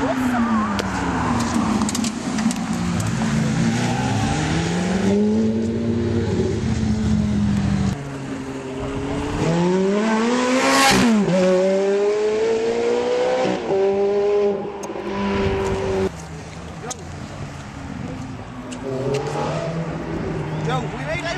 What's up? Trường, quý vị lấy